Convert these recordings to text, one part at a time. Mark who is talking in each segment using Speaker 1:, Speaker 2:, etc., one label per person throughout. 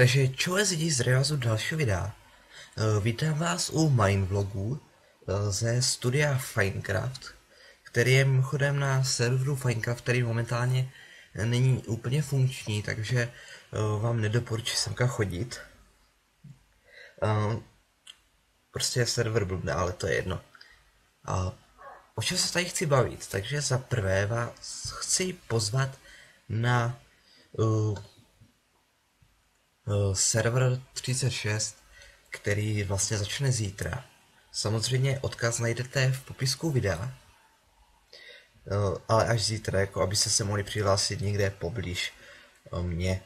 Speaker 1: Takže čau lidi z Reazu dalšího videa. Eh, Vítám vás u Mindvlogu eh, ze studia Finecraft, který je mimochodem na serveru Finecraft, který momentálně není úplně funkční, takže eh, vám nedoporučuji semka chodit. Prostě je server blbne, ale to je jedno. A o čem se tady chci bavit? Takže za prvé vás chci pozvat na server 36, který vlastně začne zítra. Samozřejmě odkaz najdete v popisku videa, uh, ale až zítra, jako abyste se mohli přihlásit někde poblíž uh, mě.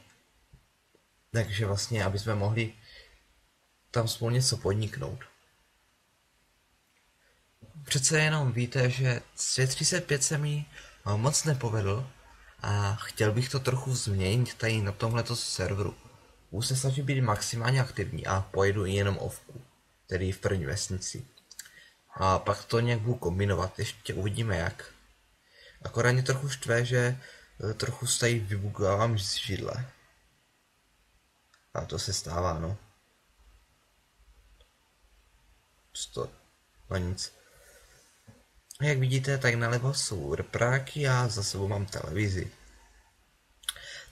Speaker 1: Takže vlastně, aby jsme mohli tam spolu něco podniknout. Přece jenom víte, že svět 35 se mi moc nepovedl a chtěl bych to trochu změnit tady na tomhleto serveru. Budu se snažit být maximálně aktivní a pojedu jenom ovku, tedy v první vesnici. A pak to nějak budu kombinovat, ještě uvidíme jak. Akorát mě trochu štve, že e, trochu tady vybugávám z židle. A to se stává, no. To, no nic. Jak vidíte, tak nalevo jsou repráky a za sebou mám televizi.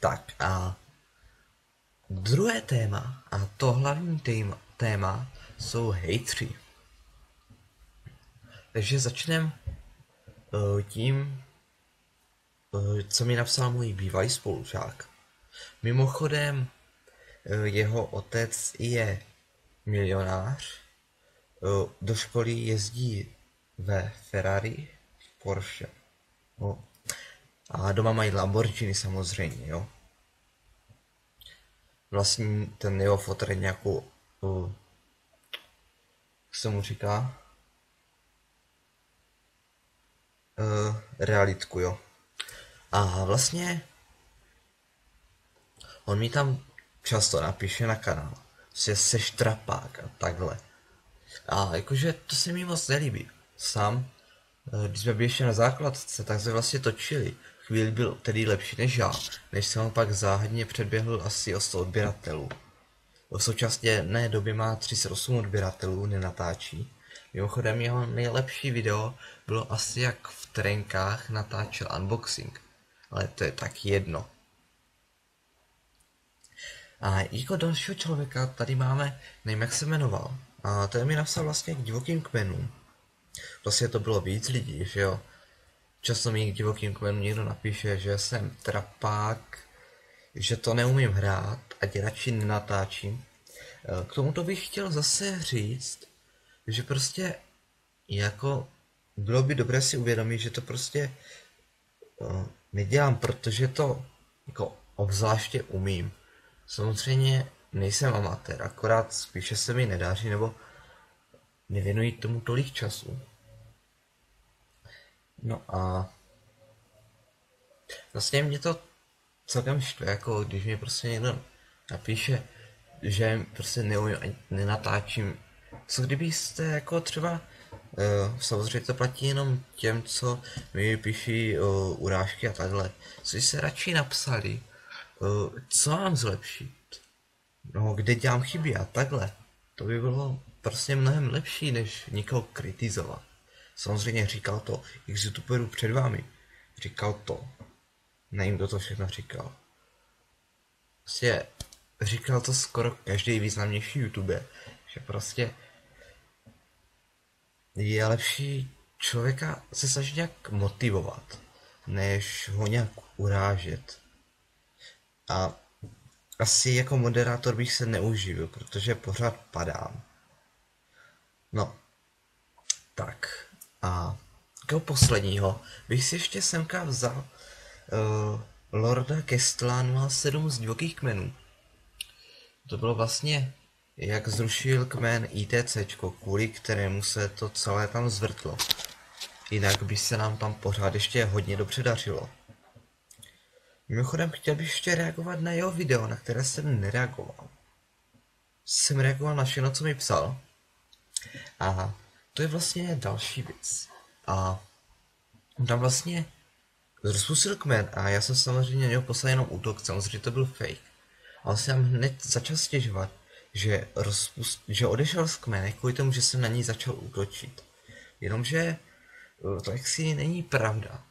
Speaker 1: Tak a druhé téma a to hlavní téma, téma jsou hejtři. Takže začneme uh, tím, uh, co mi napsal můj bývalý spolužák. Mimochodem, uh, jeho otec je milionář, do školy jezdí ve Ferrari, v Porsche. No. A doma mají Lamborghini samozřejmě, jo. Vlastně ten jeho fotr nějakou, uh, jak se mu říká, uh, realitku, jo. A vlastně on mi tam často napíše na kanál, že seš trapák a takhle. A jakože to se mi moc nelíbí sám, eh, když jsme byli ještě na základce, tak jsme vlastně točili. Chvíli byl tedy lepší než já, než jsem ho pak záhadně předběhl asi o 100 odběratelů. V současné době má 38 odběratelů, nenatáčí. Mimochodem jeho nejlepší video bylo asi jak v trenkách natáčel unboxing. Ale to je tak jedno. A jako dalšího člověka tady máme, nevím jak se jmenoval. A ten mi napsal vlastně k divokým kmenům. Vlastně to bylo víc lidí, že jo. Často mi divokým kmenům někdo napíše, že jsem trapák, že to neumím hrát, ať radši nenatáčím. Eh, k tomuto bych chtěl zase říct, že prostě jako bylo by dobré si uvědomit, že to prostě uh, nedělám, protože to jako obzvláště umím. Samozřejmě nejsem amatér, akorát spíše se mi nedáří, nebo nevěnují tomu tolik času. No a vlastně mě to celkem štve, jako když mě prostě někdo napíše, že prostě neumím, nenatáčím. Co kdybyste jako třeba, uh, samozřejmě to platí jenom těm, co mi píší uh, urážky a takhle, co se radši napsali, uh, co mám zlepšit, no kde dělám chyby a takhle. To by bylo prostě mnohem lepší, než někoho kritizovat. Samozřejmě říkal to x youtuberů před vámi. Říkal to. Nevím, kdo to všechno říkal. Prostě říkal to skoro každý významnější youtuber, že prostě je lepší člověka se snažit nějak motivovat, než ho nějak urážet. A asi jako moderátor bych se neuživil, protože pořád padám. No, tak a jako posledního bych si ještě semka vzal uh, Lorda Kestla 07 z divokých kmenů. To bylo vlastně, jak zrušil kmen ITC, kvůli kterému se to celé tam zvrtlo. Jinak by se nám tam pořád ještě hodně dobře dařilo. Mimochodem chtěl bych ještě reagovat na jeho video, na které jsem nereagoval. Jsem reagoval na všechno, co mi psal. A to je vlastně další věc. A tam vlastně rozpustil kmen a já jsem samozřejmě měl poslal jenom útok, samozřejmě to byl fake. A on jsem hned začal stěžovat, že, rozpust, že odešel z kmene kvůli tomu, že jsem na ní začal útočit. Jenomže eh, to jaksi není pravda.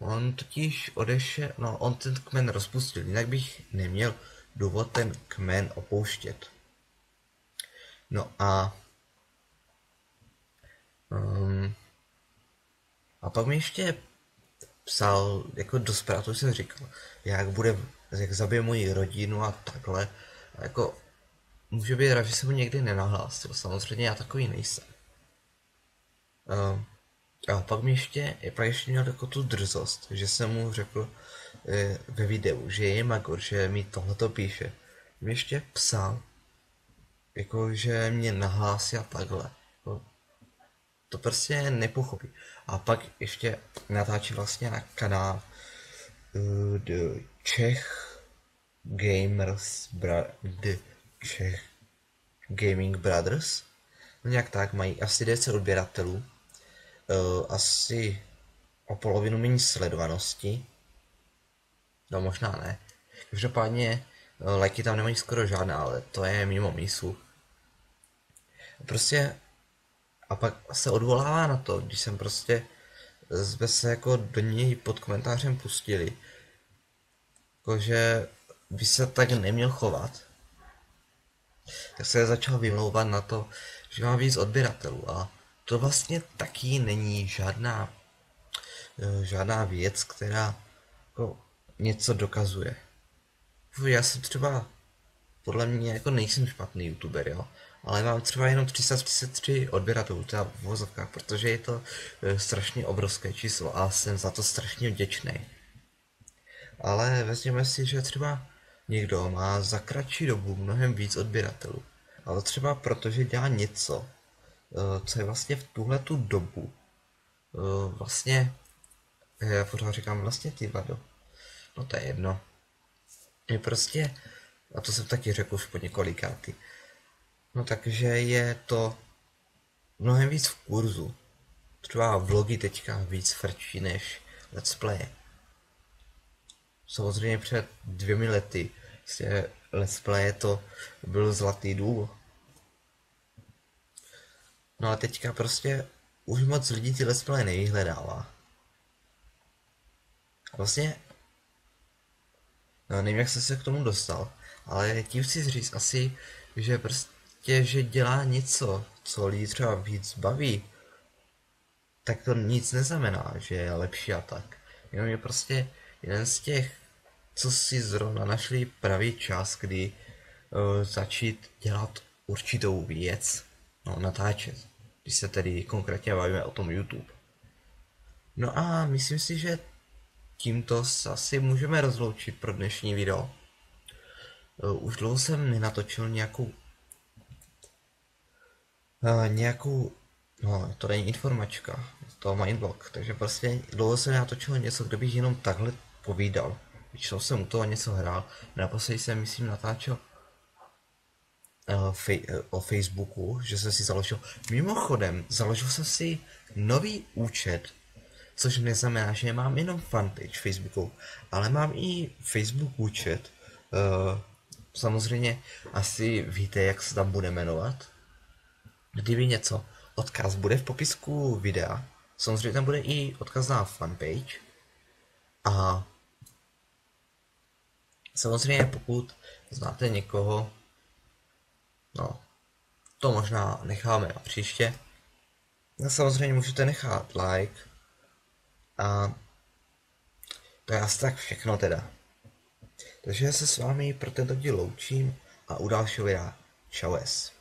Speaker 1: On totiž odešel, no on ten kmen rozpustil, jinak bych neměl důvod ten kmen opouštět. No a a pak mi ještě psal, jako do zprátu jsem říkal, jak bude, jak zabije moji rodinu a takhle. A jako, může být rád, že jsem mu někdy nenahlásil, samozřejmě já takový nejsem. A pak mi ještě, pak ještě měl jako tu drzost, že jsem mu řekl e, ve videu, že je magor, že mi tohleto píše. Mi ještě psal, jako že mě nahlásí a takhle. To prostě nepochopí. A pak ještě natáčí vlastně na kanál uh, The Czech Gamers Bra The Czech Gaming Brothers. No nějak tak, mají asi 10 odběratelů. Uh, asi o polovinu méně sledovanosti. No možná ne. Každopádně uh, lajky tam nemají skoro žádné, ale to je mimo mísu. Prostě a pak se odvolává na to, když jsem prostě jsme se jako do něj pod komentářem pustili, jakože by se tak neměl chovat, tak se začal vymlouvat na to, že má víc odběratelů a to vlastně taky není žádná, eh, žádná věc, která jako něco dokazuje. Já jsem třeba, podle mě jako nejsem špatný youtuber, jo, ale mám třeba jenom 333 odběratelů, teda v vozovkách, protože je to e, strašně obrovské číslo a jsem za to strašně vděčný. Ale vezměme si, že třeba někdo má za kratší dobu mnohem víc odběratelů. Ale třeba protože dělá něco, e, co je vlastně v tuhle tu dobu e, vlastně, já pořád říkám vlastně ty vado, no to je jedno, je prostě, a to jsem taky řekl už po několikáty, No takže je to mnohem víc v kurzu. Třeba vlogy teďka víc frčí než let's play. Samozřejmě před dvěmi lety prostě let's play to byl zlatý důl. No a teďka prostě už moc lidí ty let's play nevyhledává. Vlastně no, nevím, jak jsem se k tomu dostal, ale tím chci říct asi, že prostě prostě, že dělá něco, co lidi třeba víc baví, tak to nic neznamená, že je lepší a tak. Jenom je prostě jeden z těch, co si zrovna našli pravý čas, kdy uh, začít dělat určitou věc, no natáčet, když se tedy konkrétně bavíme o tom YouTube. No a myslím si, že tímto se asi můžeme rozloučit pro dnešní video. Uh, už dlouho jsem nenatočil nějakou uh, nějakou, no to není informačka, to mindblock, takže prostě dlouho jsem natočil něco, kde bych jenom takhle povídal. Většinou jsem u toho něco hrál, naposledy jsem myslím natáčel uh, fej, uh, o Facebooku, že jsem si založil. Mimochodem, založil jsem si nový účet, což neznamená, že mám jenom fanpage Facebooku, ale mám i Facebook účet. Uh, samozřejmě asi víte, jak se tam bude jmenovat. Kdyby něco, odkaz bude v popisku videa. Samozřejmě tam bude i odkaz na fanpage. A samozřejmě pokud znáte někoho, no, to možná necháme na příště. No samozřejmě můžete nechat like. A to je asi tak všechno teda. Takže se s vámi pro tento díl loučím a u dalšího videa. Čau es.